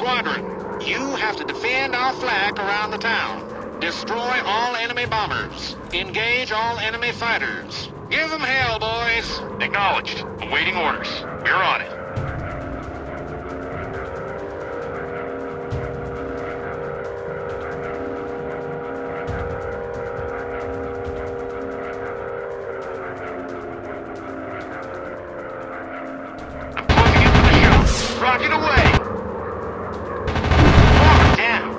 Squadron, you have to defend our flag around the town. Destroy all enemy bombers. Engage all enemy fighters. Give them hell, boys. Acknowledged. Awaiting orders. We're on it. I'm away! Bomber down.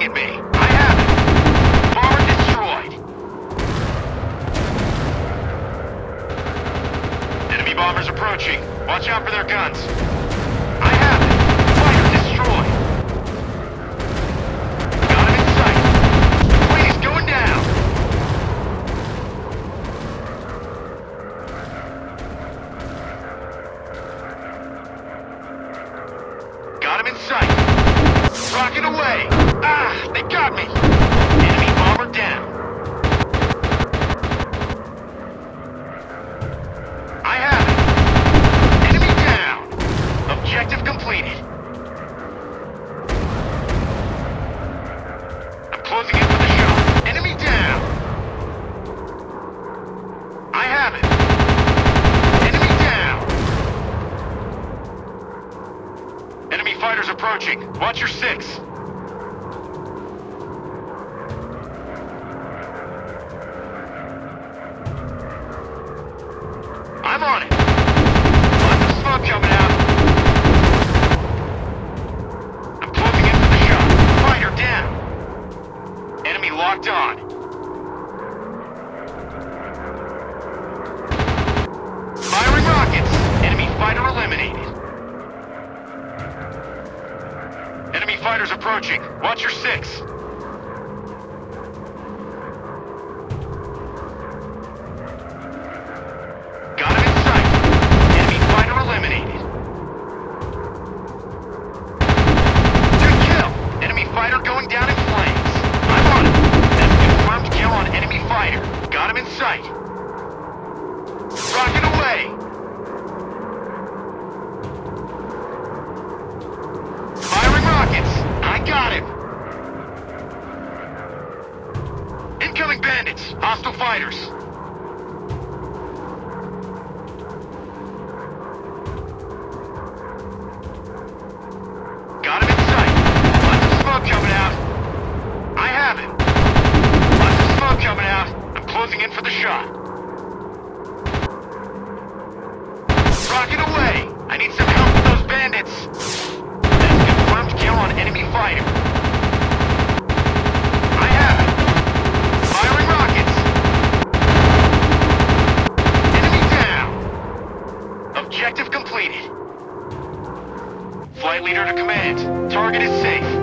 He's at me. I have it. Bomber destroyed. Enemy bombers approaching. Watch out for their guns. I have it. Fighter destroyed. Got him in sight. Is going down. Got him in sight. Rocket away. Ah, they got me. Enemy bomber down. Approaching. Watch your six. I'm on it. Lots of smoke coming out. I'm closing in for the shot. Fighter down. Enemy locked on. Fighters approaching. Watch your six. Got him. Incoming bandits. Hostile fighters. Got him in sight. Lots of smoke coming out. I have. Lots of smoke coming out. I'm closing in for the shot. Flight leader to command. Target is safe.